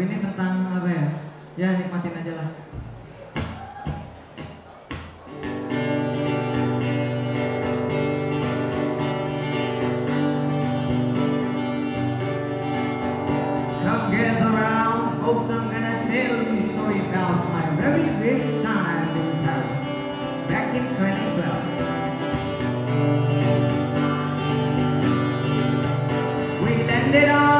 ini tentang apa ya ya nikmatin aja lah Come get around, folks, I'm gonna tell you a story about my very brief time in Paris, back in 2012. We landed on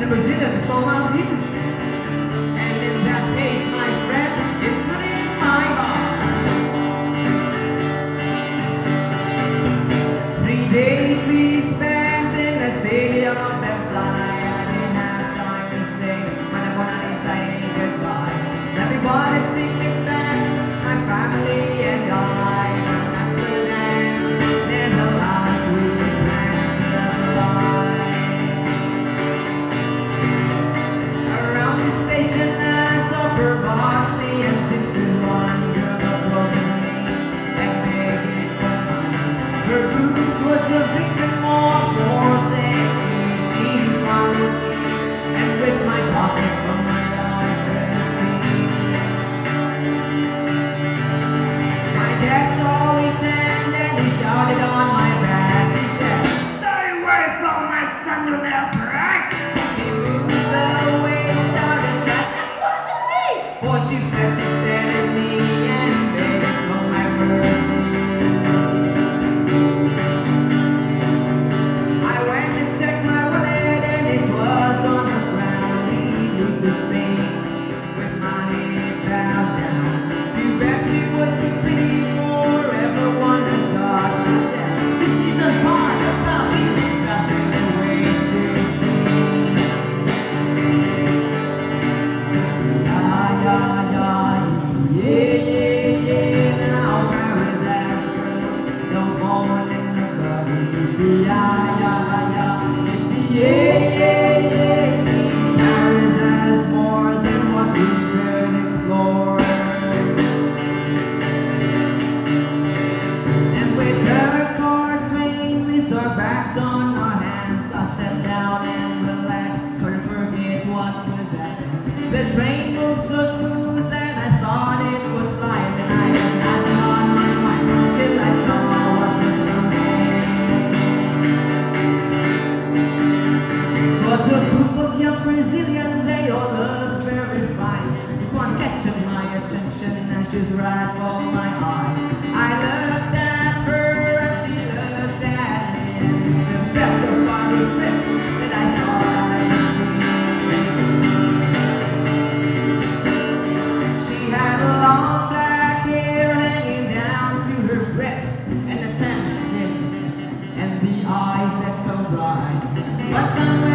And the Brazilians sold out music. And Осень cracks on our hands. I sat down and relaxed, trying to forget what was happening. The train moved so smooth that I thought it was flying. And I had not on my mind until I saw what was coming. It was a group of young Brazilian, they all looked very fine. This one catching my attention, and she's right for my Thank you.